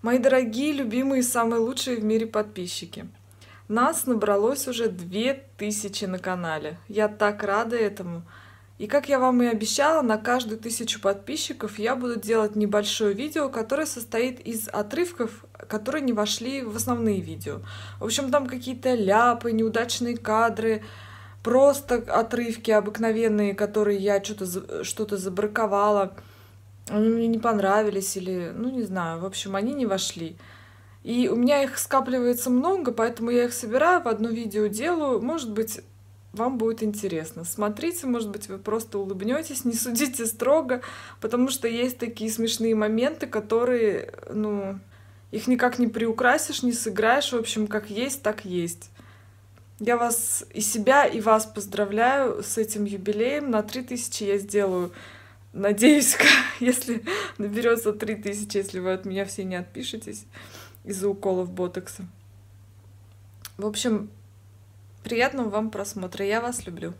Мои дорогие, любимые, самые лучшие в мире подписчики. Нас набралось уже 2000 на канале. Я так рада этому. И как я вам и обещала, на каждую тысячу подписчиков я буду делать небольшое видео, которое состоит из отрывков, которые не вошли в основные видео. В общем, там какие-то ляпы, неудачные кадры, просто отрывки обыкновенные, которые я что-то что забраковала они мне не понравились или, ну, не знаю, в общем, они не вошли. И у меня их скапливается много, поэтому я их собираю, в одно видео делаю. Может быть, вам будет интересно. Смотрите, может быть, вы просто улыбнетесь, не судите строго, потому что есть такие смешные моменты, которые, ну, их никак не приукрасишь, не сыграешь. В общем, как есть, так есть. Я вас и себя, и вас поздравляю с этим юбилеем. На 3000 я сделаю Надеюсь, если наберется 3000, если вы от меня все не отпишетесь из-за уколов ботокса. В общем, приятного вам просмотра. Я вас люблю.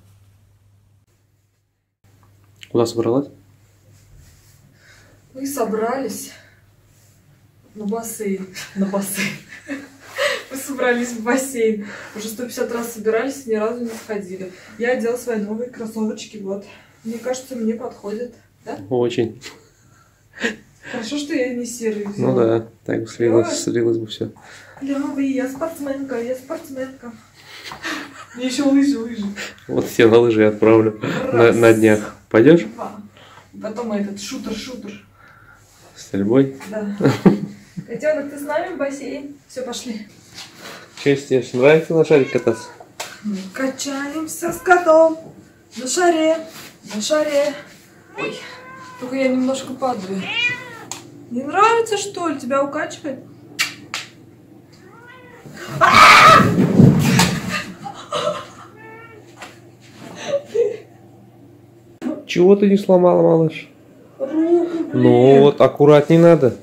Куда собралась? Мы собрались на бассейн. На бассейн. Мы собрались в бассейн. Уже 150 раз собирались и ни разу не сходили. Я одела свои новые кроссовочки. Вот. Мне кажется, мне подходит. Да? Очень. Хорошо, что я не серый взяла. Ну да, так бы слилось, слилось бы все. Клевый, я спортсменка, я спортсменка. Мне еще лыжи, лыжи. Вот тебя на лыжи отправлю на, на днях. Пойдешь? Потом этот шутер-шутер. С стрельбой? Да. Котенок, ты с нами в бассейн? Все, пошли. Че, тебе нравится на шаре кататься? Мы качаемся с котом на шаре, на шаре. Ой, только я немножко падаю. Не нравится, что ли? Тебя укачивает? Чего ты не сломала, малыш? Руку, блин. Ну вот, аккуратней надо.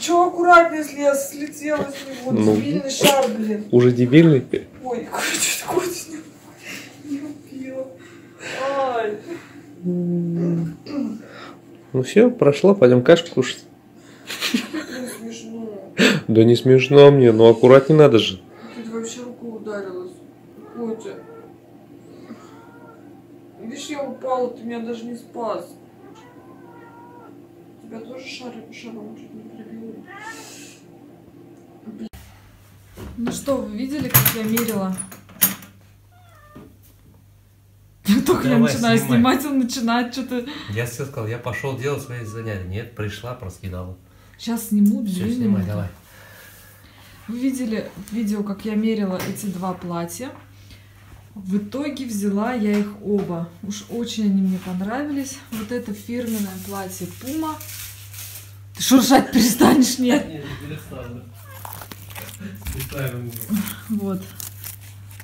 Чего аккуратнее, если я слетела с него? Ну. Дебильный шар, блин. Уже дебильный? Ой, чуть Ну все, прошло, пойдем кашку кушать. Не смешно. Да не смешно мне, но аккуратней надо же. Тут вообще рука ударилась. Котя. Видишь, я упала, ты меня даже не спас. Тебя тоже шарик шаром чуть не прибило. Ну что, вы видели, как я мерила? Только я начинаю снимай. снимать, он начинает что-то... Я все сказал, я пошел делать свои занятия. Нет, пришла, проскидала. Сейчас сниму Все, две снимай, минуты. давай. Вы видели видео, как я мерила эти два платья. В итоге взяла я их оба. Уж очень они мне понравились. Вот это фирменное платье Puma. Ты шуршать перестанешь, нет? Нет, не перестану. Вот.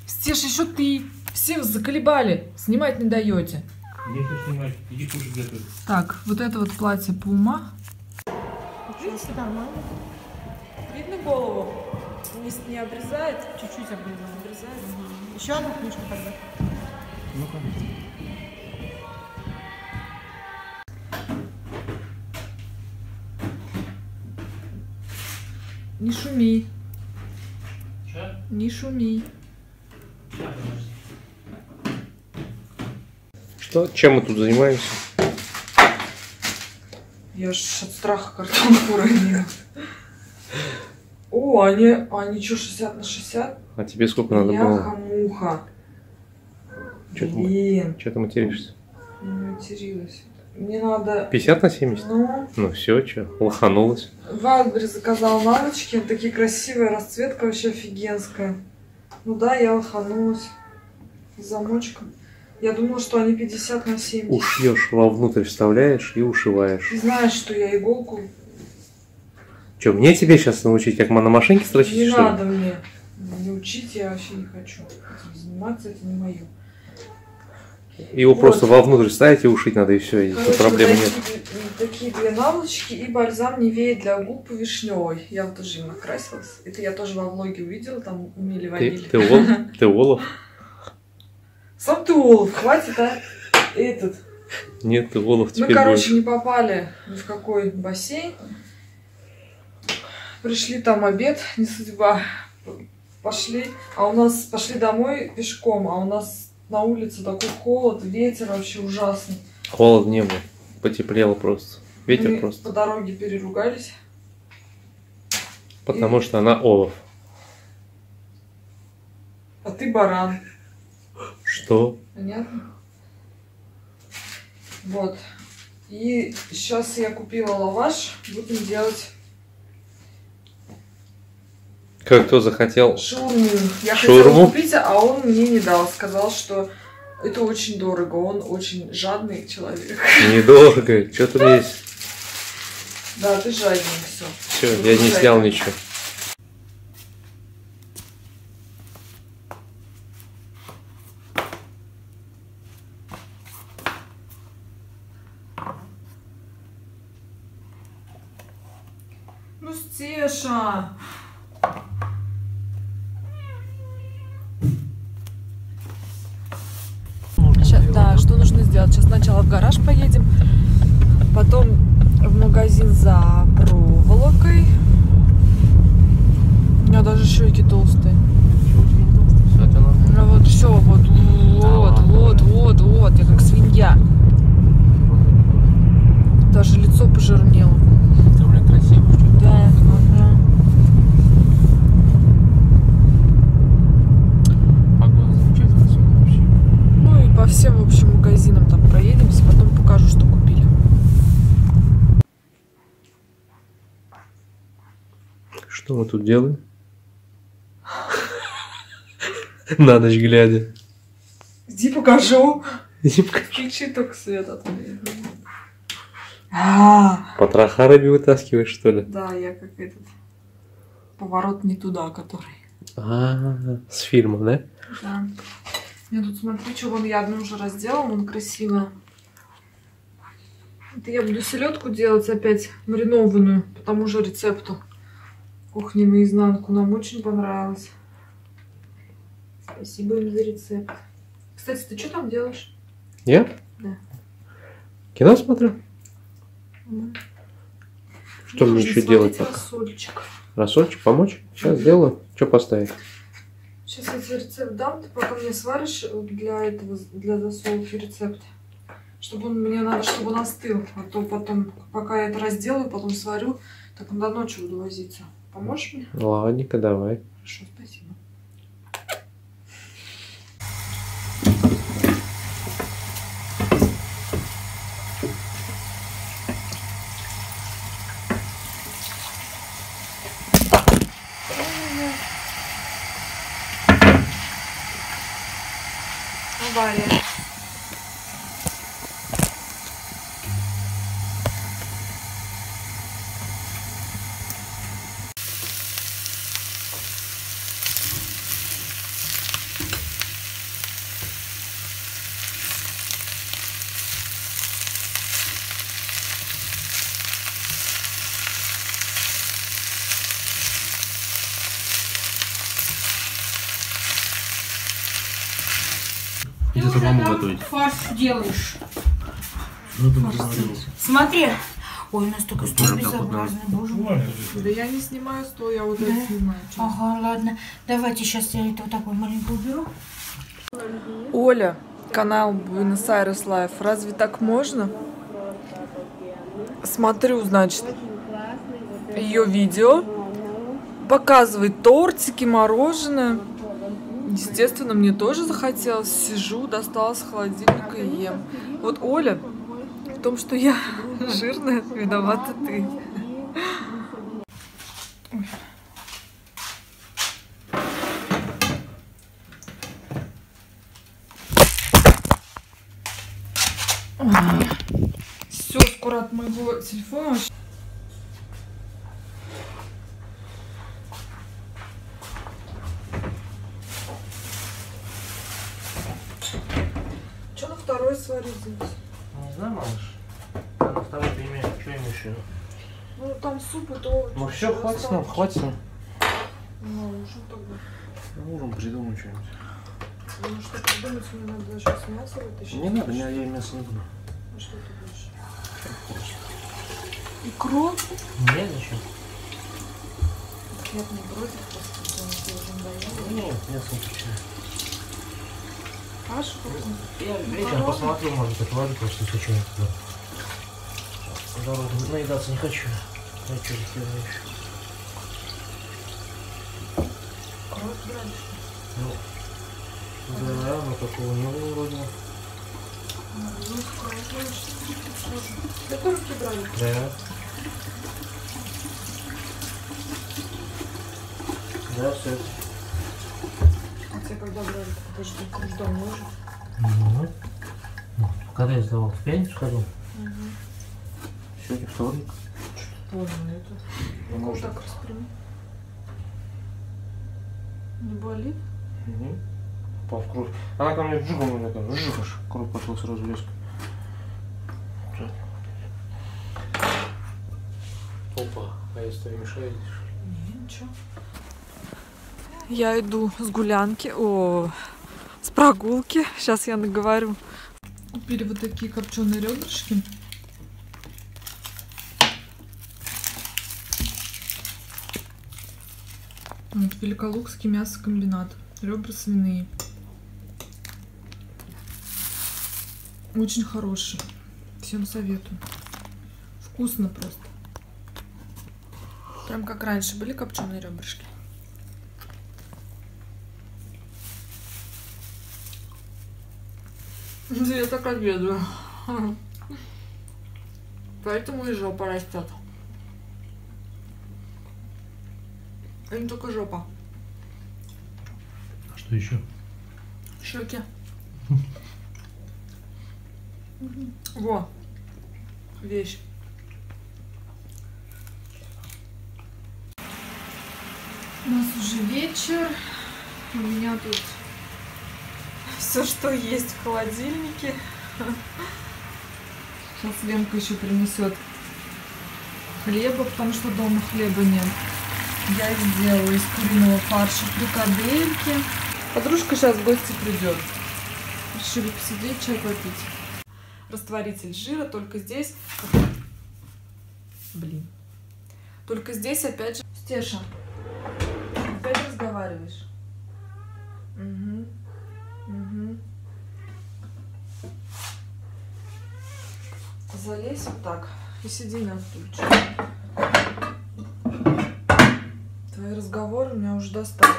Стеш, еще ты. Все заколебали. Снимать не даете. Нечего снимать, иди кушать готовь. Так, вот это вот платье Puma. Видно голову? Не, не обрезает? Чуть-чуть обрезаем. Обрезаем. Еще одну книжку тогда. Ну-ка. Не шуми. Че? Не шуми. Что? Чем мы тут занимаемся? Я ж от страха картонку уронила. О, они, они что, 60 на 60? А тебе сколько надо было? Яха-муха. Чё ты, Че ты материшься? не материлась. Мне надо... 50 на 70? Ну, Ну все, че, лоханулась. в Альбере заказала наволочки, такие красивые, расцветка вообще офигенская. Ну да, я лоханулась. Замочком. Я думала, что они 50 на 70. Ушьешь, вовнутрь вставляешь и ушиваешь. Ты знаешь, что я иголку... Че, мне тебе сейчас научить, как на машинке строчить, Не что ли? надо мне. Не учить я вообще не хочу. Заниматься это не мое. Его Вот. просто вовнутрь ставить и ушить надо, и все, и Короче, проблем вот нет. такие, такие две наволочки и бальзам Невея для губ вишневый. Я вот тоже им накрасилась. Это я тоже во влоге увидела, там у Мили Ты, ты, Ол, ты Олов? Сам ты Олаф, хватит, а? Этот. Нет, ты Мы, теперь короче, будешь. не попали ни в какой бассейн. Пришли там обед, не судьба. Пошли, а у нас пошли домой пешком, а у нас на улице такой холод, ветер вообще ужасный. Холод не было. Потеплело просто. Ветер Мы просто. по дороге переругались. Потому что она олов. А ты баран. Что? Понятно? Вот. И сейчас я купила лаваш. Будем делать Как кто захотел. шаурму. Я Шаурму? хотела купить, а он мне не дал. Сказал, что это очень дорого. Он очень жадный человек. Недорого. Что там есть? Да, ты жадный, все. Все, я не снял ничего. Стеша! Сейчас, да, что нужно сделать? Сейчас сначала в гараж поедем, потом в магазин за проволокой. У меня даже щеки толстые. Ну вот все, вот, вот, вот, вот, вот, я как свинья. Даже лицо пожирнело. Ты, бля, красиво, что ли? Да, ага. Погода замечательная сегодня вообще. Ну и по всем, в общем, магазинам там проедемся, потом покажу, что купили. Что мы тут делаем? На ночь глядя. Иди покажу. Иди пока. Включи только свет от меня. А, Потроха рыбе вытаскиваешь, что ли? да, я как этот поворот не туда, который. А, с фильма, да? Да. Я тут смотрю, что вон я одну уже разделала, вон красиво. Это я буду селедку делать опять маринованную по тому же рецепту. Кухни наизнанку. Нам очень понравилось. Спасибо им за рецепт. Кстати, ты что там делаешь? Я? Да. Кино смотрю? Что мне еще делать пока? Рассольчик. Рассольчик помочь? Сейчас сделаю. Что поставить? Сейчас я тебе рецепт дам, ты пока мне сваришь для этого, для засолки рецепт. Чтобы он, мне надо, чтобы он остыл. А то потом, пока я это разделаю, потом сварю, так он до ночи буду возиться. Поможешь мне? Ладненько, давай. Хорошо, спасибо. bari. Авария. Где самому готовить? Фарш делаешь. Ну, ты говорил. Смотри. Ой, у нас только стол безобразный, боже мой. Да я не снимаю стол, я вот Да? это снимаю. чё. Ага, ладно. Давайте сейчас я это вот такой маленькую уберу. Оля, канал Aires Life. Разве так можно? Смотрю, значит, ее видео. Показывает тортики, мороженое. Естественно, мне тоже захотелось. Сижу, достала с холодильника и ем. Вот Оля, в том, что я жирная, виновата ты. Все, скоро от моего телефона. Второй сварить здесь? Не знаю, малыш. На второй пельмень, что им еще? Ну, там суп и то. Ну все, хватит нам, хватит нам. Ну, что тогда? Ну, Ужин придумаем что-нибудь. Ну, что придумать, мне надо сейчас мясо вытащить. Не надо, я, я мясо не буду. А что ты будешь? Икру? Нет, зачем? Нет, не против, просто потому что уже надоело. Нет, я хочу. Кашу? Я вечером посмотрю, может, отложу просто что туда. Дорогу наедаться не хочу. Хочу еще. Кровь брали? Ну, да, но такого не было вроде. Ну, кровь брали, что же? Да только брали. Да. Да, все. Тебе когда брали? Подожди, давно уже. Ну, ну, когда я сдавал? В пятницу ходил? Сегодня вторник. Тоже это. Ну, так распрями. Не болит? Угу. Попал в кровь. Она ко мне вжигом, у меня там вжиг аж. Кровь пошла сразу резко. Опа, а я стою мешаю здесь. Ничего. Я иду с гулянки, о, с прогулки. Сейчас я наговорю. Купили вот такие копченые ребрышки. Вот Великолукский мясокомбинат. Ребра свиные. Очень хорошие. Всем советую. Вкусно просто. Прям как раньше были копченые ребрышки. Я так обедаю. Поэтому и жопа растет. И не только жопа. А что еще? Щеки. Во. Вещь. У нас уже вечер. У меня тут все, что есть в холодильнике. Сейчас Ленка еще принесет хлеба, потому что дома хлеба нет. Я сделала из куриного фарша фрикадельки. Подружка сейчас в гости придет. Решили посидеть, чай попить. Растворитель жира, только здесь... Блин. Только здесь опять же... Стеша, опять разговариваешь? Угу. Угу. Залезь вот так и сиди на стульчике. Твои разговоры меня уже достали.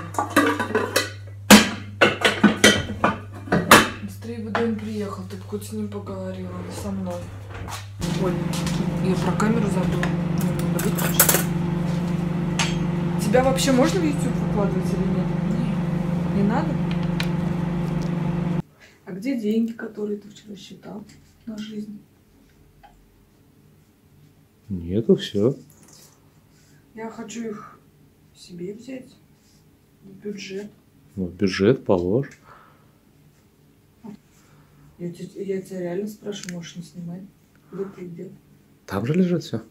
Быстрее бы Дэн приехал, ты бы хоть с ним поговорила, не со мной. Ой, я про камеру забыла. Надо выключить. Тебя вообще можно в YouTube выкладывать или нет? Нет. Не надо? Где деньги, которые ты вчера считал на жизнь? Нету, все. Я хочу их себе взять. В бюджет. Ну, бюджет положь. Я, я тебя реально спрашиваю, можешь не снимать? Где ты где? Там же лежит все.